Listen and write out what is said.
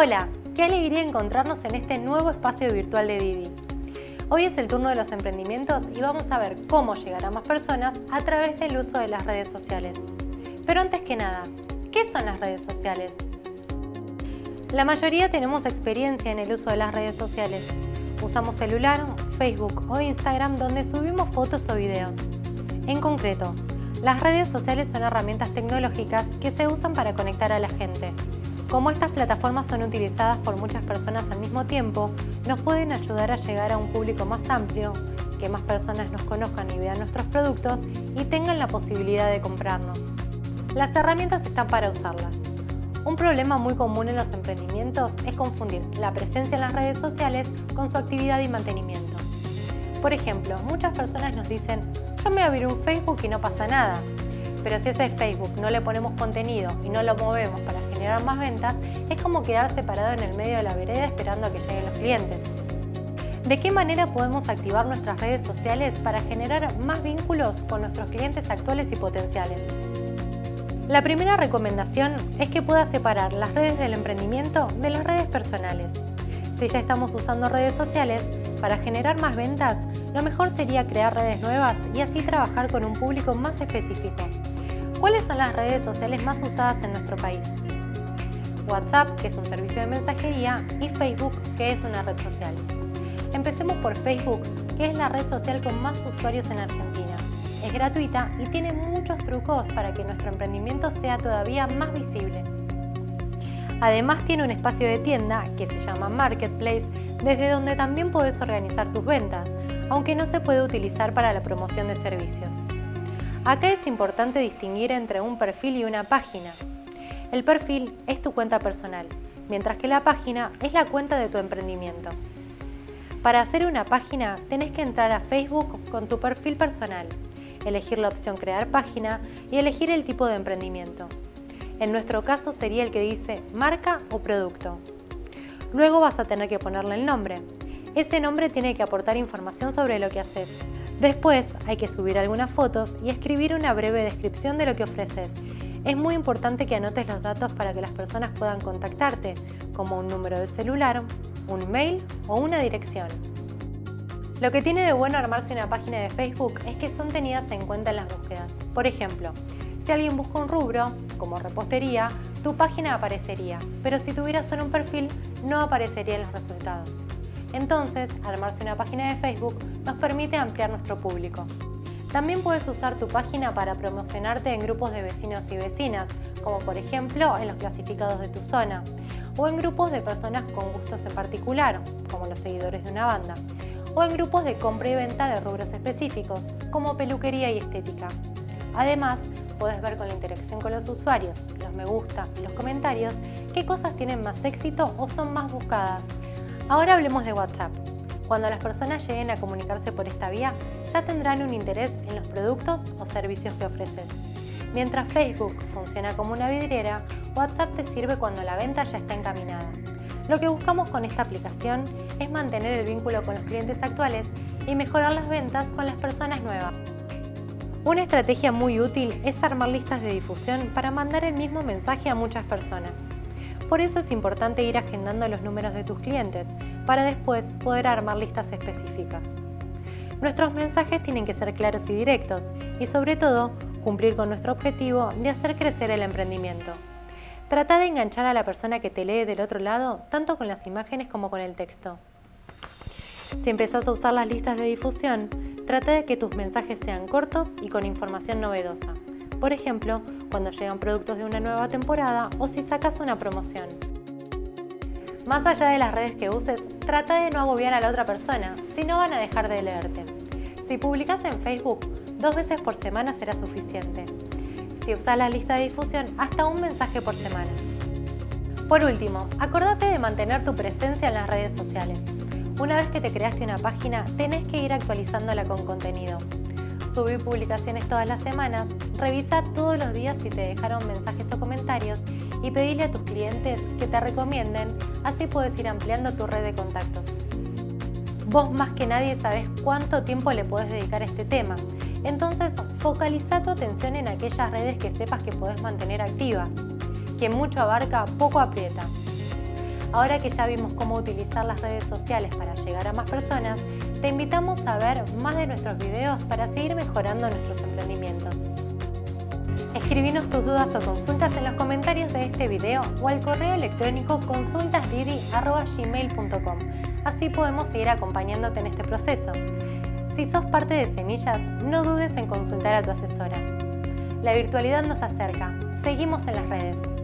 Hola, qué alegría encontrarnos en este nuevo espacio virtual de Didi. Hoy es el turno de los emprendimientos y vamos a ver cómo llegar a más personas a través del uso de las redes sociales. Pero antes que nada, ¿qué son las redes sociales? La mayoría tenemos experiencia en el uso de las redes sociales. Usamos celular, Facebook o Instagram donde subimos fotos o videos. En concreto, las redes sociales son herramientas tecnológicas que se usan para conectar a la gente. Como estas plataformas son utilizadas por muchas personas al mismo tiempo, nos pueden ayudar a llegar a un público más amplio, que más personas nos conozcan y vean nuestros productos y tengan la posibilidad de comprarnos. Las herramientas están para usarlas. Un problema muy común en los emprendimientos es confundir la presencia en las redes sociales con su actividad y mantenimiento. Por ejemplo, muchas personas nos dicen, yo me voy a un Facebook y no pasa nada. Pero si ese Facebook no le ponemos contenido y no lo movemos para generar más ventas, es como quedarse parado en el medio de la vereda esperando a que lleguen los clientes. ¿De qué manera podemos activar nuestras redes sociales para generar más vínculos con nuestros clientes actuales y potenciales? La primera recomendación es que puedas separar las redes del emprendimiento de las redes personales. Si ya estamos usando redes sociales, para generar más ventas, lo mejor sería crear redes nuevas y así trabajar con un público más específico. ¿Cuáles son las redes sociales más usadas en nuestro país? WhatsApp, que es un servicio de mensajería, y Facebook, que es una red social. Empecemos por Facebook, que es la red social con más usuarios en Argentina. Es gratuita y tiene muchos trucos para que nuestro emprendimiento sea todavía más visible. Además tiene un espacio de tienda que se llama Marketplace, desde donde también puedes organizar tus ventas, aunque no se puede utilizar para la promoción de servicios. Acá es importante distinguir entre un perfil y una página. El perfil es tu cuenta personal, mientras que la página es la cuenta de tu emprendimiento. Para hacer una página tenés que entrar a Facebook con tu perfil personal elegir la opción Crear página y elegir el tipo de emprendimiento. En nuestro caso sería el que dice marca o producto. Luego vas a tener que ponerle el nombre. Ese nombre tiene que aportar información sobre lo que haces. Después hay que subir algunas fotos y escribir una breve descripción de lo que ofreces. Es muy importante que anotes los datos para que las personas puedan contactarte, como un número de celular, un mail o una dirección. Lo que tiene de bueno armarse una página de Facebook es que son tenidas en cuenta en las búsquedas. Por ejemplo, si alguien busca un rubro, como repostería, tu página aparecería, pero si tuvieras solo un perfil, no aparecería en los resultados. Entonces, armarse una página de Facebook nos permite ampliar nuestro público. También puedes usar tu página para promocionarte en grupos de vecinos y vecinas, como por ejemplo en los clasificados de tu zona, o en grupos de personas con gustos en particular, como los seguidores de una banda o en grupos de compra y venta de rubros específicos, como peluquería y estética. Además, puedes ver con la interacción con los usuarios, los me gusta y los comentarios, qué cosas tienen más éxito o son más buscadas. Ahora hablemos de WhatsApp. Cuando las personas lleguen a comunicarse por esta vía, ya tendrán un interés en los productos o servicios que ofreces. Mientras Facebook funciona como una vidriera, WhatsApp te sirve cuando la venta ya está encaminada. Lo que buscamos con esta aplicación es mantener el vínculo con los clientes actuales y mejorar las ventas con las personas nuevas. Una estrategia muy útil es armar listas de difusión para mandar el mismo mensaje a muchas personas. Por eso es importante ir agendando los números de tus clientes para después poder armar listas específicas. Nuestros mensajes tienen que ser claros y directos y sobre todo cumplir con nuestro objetivo de hacer crecer el emprendimiento. Trata de enganchar a la persona que te lee del otro lado, tanto con las imágenes como con el texto. Si empezás a usar las listas de difusión, trata de que tus mensajes sean cortos y con información novedosa. Por ejemplo, cuando llegan productos de una nueva temporada o si sacas una promoción. Más allá de las redes que uses, trata de no agobiar a la otra persona, si no van a dejar de leerte. Si publicas en Facebook, dos veces por semana será suficiente si usas la lista de difusión hasta un mensaje por semana. Por último, acordate de mantener tu presencia en las redes sociales. Una vez que te creaste una página, tenés que ir actualizándola con contenido. Subir publicaciones todas las semanas, revisa todos los días si te dejaron mensajes o comentarios y pedirle a tus clientes que te recomienden, así puedes ir ampliando tu red de contactos. Vos más que nadie sabes cuánto tiempo le puedes dedicar a este tema entonces, focaliza tu atención en aquellas redes que sepas que puedes mantener activas. Quien mucho abarca, poco aprieta. Ahora que ya vimos cómo utilizar las redes sociales para llegar a más personas, te invitamos a ver más de nuestros videos para seguir mejorando nuestros emprendimientos. Escribinos tus dudas o consultas en los comentarios de este video o al correo electrónico consultasdidi.gmail.com. Así podemos seguir acompañándote en este proceso. Si sos parte de Semillas, no dudes en consultar a tu asesora. La virtualidad nos acerca. Seguimos en las redes.